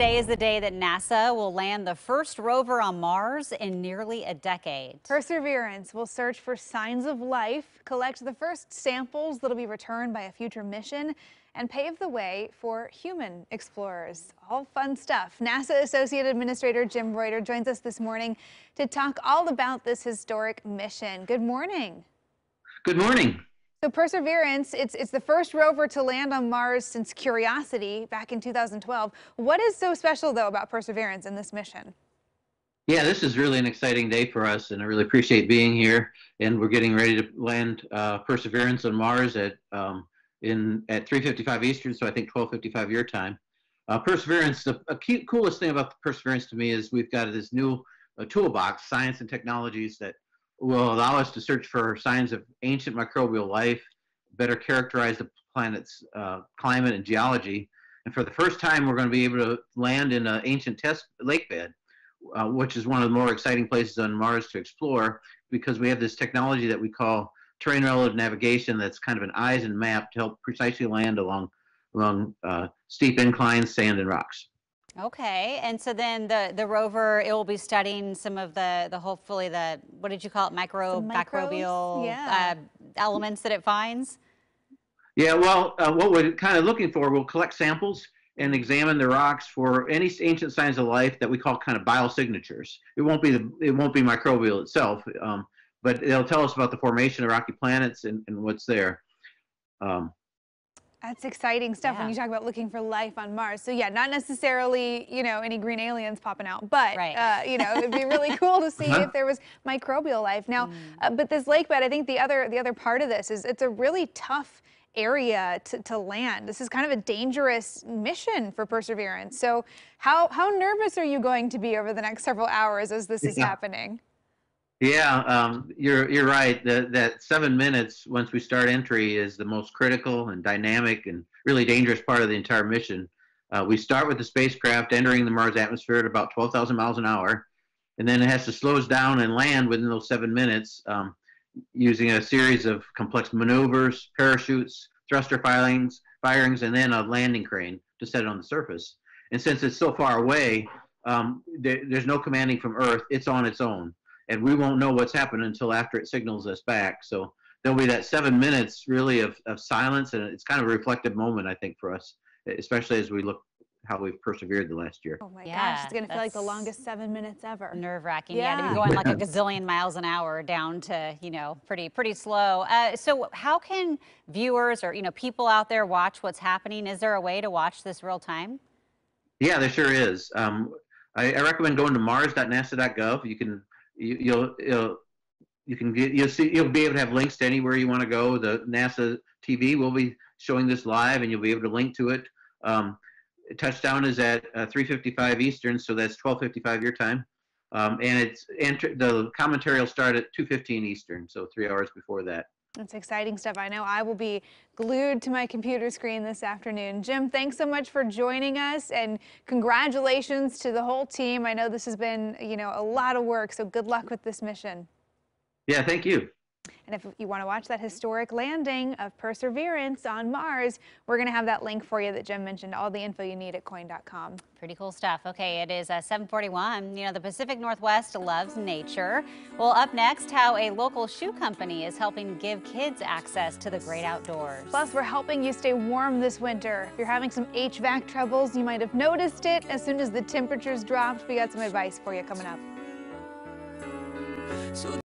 Today is the day that NASA will land the first rover on Mars in nearly a decade. Perseverance will search for signs of life, collect the first samples that'll be returned by a future mission, and pave the way for human explorers. All fun stuff. NASA Associate Administrator Jim Reuter joins us this morning to talk all about this historic mission. Good morning. Good morning. So Perseverance, it's, it's the first rover to land on Mars since Curiosity back in 2012. What is so special, though, about Perseverance and this mission? Yeah, this is really an exciting day for us, and I really appreciate being here. And we're getting ready to land uh, Perseverance on Mars at um, in at 3:55 Eastern, so I think 12:55 your time. Uh, Perseverance, the key, coolest thing about Perseverance to me is we've got this new uh, toolbox, science and technologies that will allow us to search for signs of ancient microbial life, better characterize the planet's uh, climate and geology. And for the first time, we're going to be able to land in an ancient test lake bed, uh, which is one of the more exciting places on Mars to explore because we have this technology that we call terrain relative navigation that's kind of an eyes and map to help precisely land along, along uh, steep inclines, sand, and rocks. Okay, and so then the the rover it will be studying some of the the hopefully the what did you call it micro, microbial yeah. uh, elements that it finds. Yeah, well, uh, what we're kind of looking for, we'll collect samples and examine the rocks for any ancient signs of life that we call kind of biosignatures. It won't be the it won't be microbial itself, um, but it'll tell us about the formation of rocky planets and, and what's there. Um, that's exciting stuff yeah. when you talk about looking for life on Mars. So yeah, not necessarily, you know, any green aliens popping out, but, right. uh, you know, it'd be really cool to see uh if there was microbial life. Now, mm. uh, but this lake bed, I think the other, the other part of this is it's a really tough area to, to land. This is kind of a dangerous mission for Perseverance. So how, how nervous are you going to be over the next several hours as this is happening? Yeah, um, you're you're right. That that seven minutes once we start entry is the most critical and dynamic and really dangerous part of the entire mission. Uh, we start with the spacecraft entering the Mars atmosphere at about 12,000 miles an hour, and then it has to slow us down and land within those seven minutes um, using a series of complex maneuvers, parachutes, thruster firings, firings, and then a landing crane to set it on the surface. And since it's so far away, um, there, there's no commanding from Earth. It's on its own and we won't know what's happened until after it signals us back. So there'll be that seven minutes really of, of silence, and it's kind of a reflective moment, I think, for us, especially as we look how we've persevered the last year. Oh my yeah, gosh, it's gonna feel like the longest seven minutes ever. Nerve wracking, yeah. yeah, to be going like a gazillion miles an hour down to, you know, pretty, pretty slow. Uh, so how can viewers or, you know, people out there watch what's happening? Is there a way to watch this real time? Yeah, there sure is. Um, I, I recommend going to mars.nasa.gov. You can you, you'll, you'll you can get you'll see you'll be able to have links to anywhere you want to go. The NASA TV will be showing this live, and you'll be able to link to it. Um, touchdown is at uh, 3:55 Eastern, so that's 12:55 your time. Um, and it's enter, the commentary will start at 2:15 Eastern, so three hours before that. That's exciting stuff. I know I will be glued to my computer screen this afternoon. Jim, thanks so much for joining us and congratulations to the whole team. I know this has been, you know, a lot of work, so good luck with this mission. Yeah, thank you. And if you want to watch that historic landing of Perseverance on Mars, we're going to have that link for you that Jim mentioned, all the info you need at KOIN.com. Pretty cool stuff. Okay, it is uh, 741. You know, the Pacific Northwest loves nature. Well, up next, how a local shoe company is helping give kids access to the great outdoors. Plus, we're helping you stay warm this winter. If you're having some HVAC troubles, you might have noticed it as soon as the temperatures dropped. We got some advice for you coming up. So